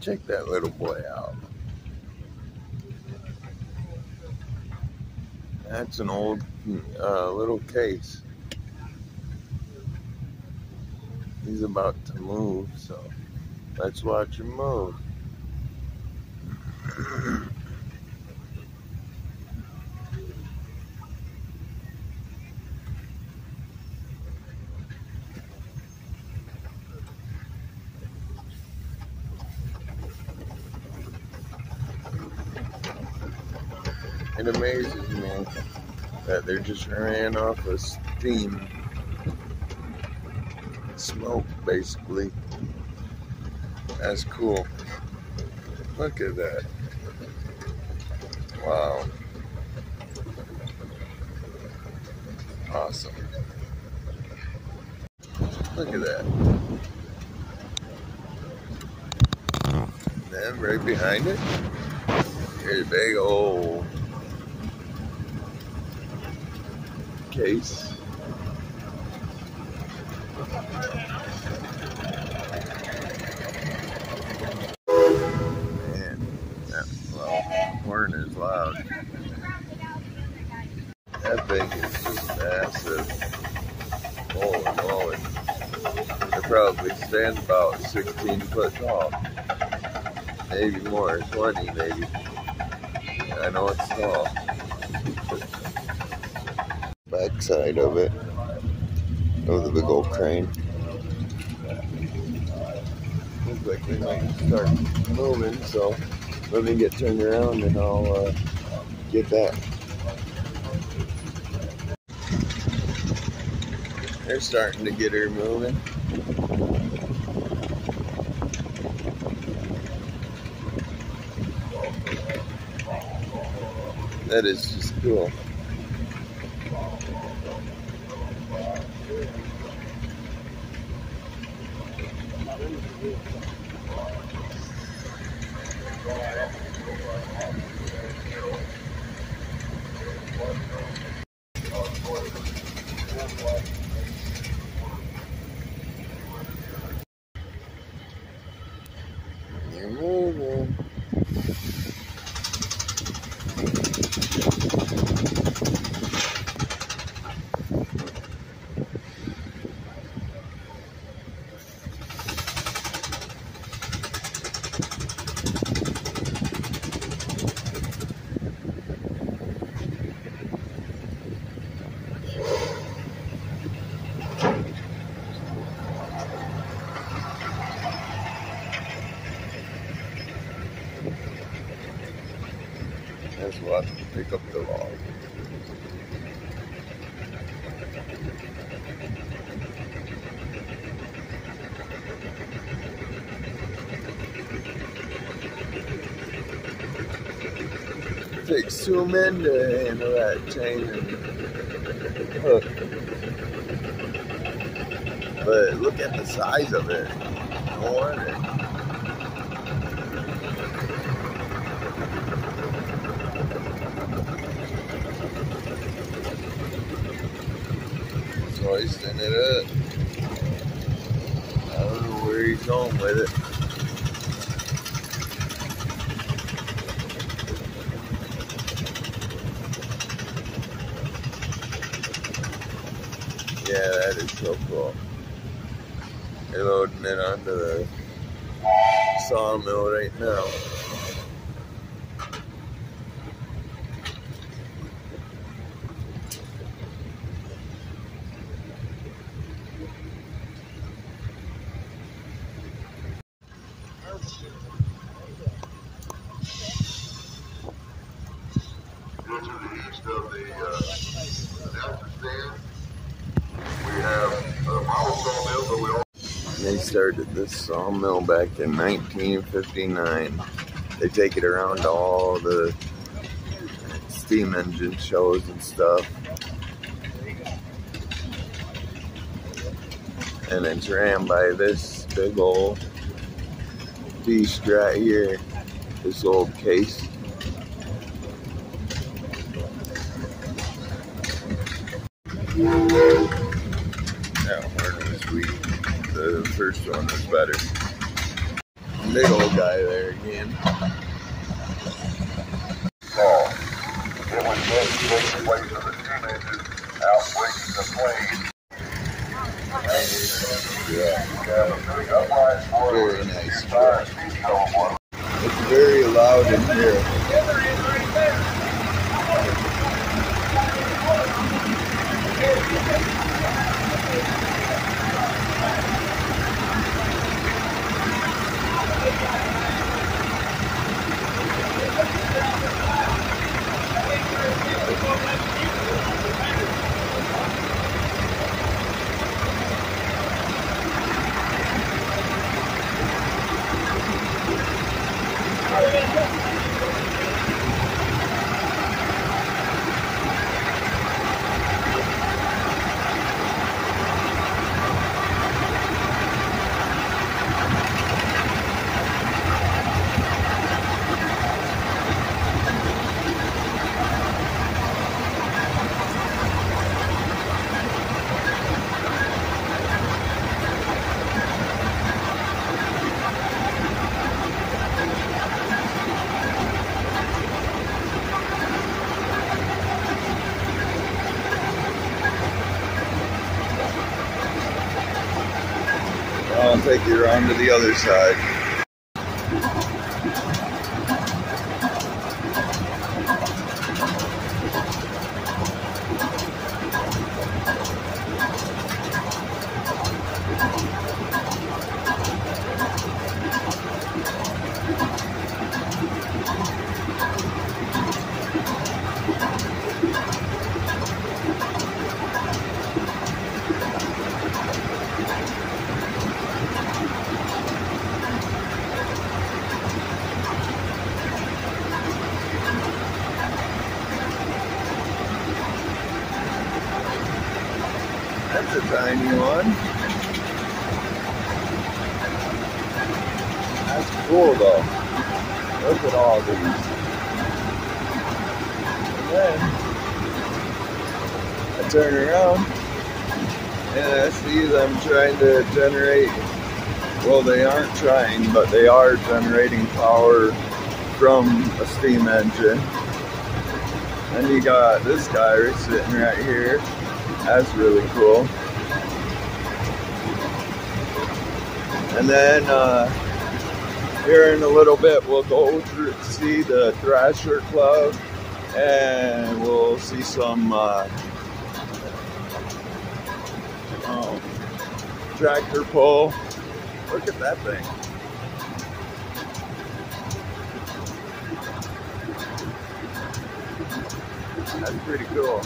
Check that little boy out. That's an old uh, little case. He's about to move, so let's watch him move. It amazes me that they just ran off of steam smoke basically. That's cool. Look at that. Wow. Awesome. Look at that. Then right behind it, a big old case. Man, that horn is loud. That thing is massive. Holy moly. It probably stands about 16 foot tall. Maybe more, 20 maybe. I know it's tall backside of it of the big old crane. Looks like they might start moving, so let me get turned around and I'll uh, get that. They're starting to get her moving. That is just cool. You're moving. As well to pick up the log. Takes two men to that chain and hook. But look at the size of it. No wonder. Hoisting it up. I don't know where he's going with it. Yeah, that is so cool. They're loading it onto the sawmill right now. Go to the east of the uh, announcer stand. We have a model sawmill, but we also They started this sawmill back in 1959. They take it around to all the steam engine shows and stuff. And it's ran by this big old beast right here. This old case. That one was sweet. The first one was better. big old guy there again. saw. It was just taking place of the two inches out breaking the plane. Yeah, Yeah, the big upright board very nice. entire speed cone was It's very loud in here. I'll take you around to the other side. That's a tiny one. That's cool though. Look at all these. And then I turn around and I see them trying to generate. Well, they aren't trying, but they are generating power from a steam engine. And you got this guy sitting right here. That's really cool. And then uh, here in a little bit, we'll go through, see the Thrasher Club and we'll see some uh, oh, tractor pull. Look at that thing. That's pretty cool.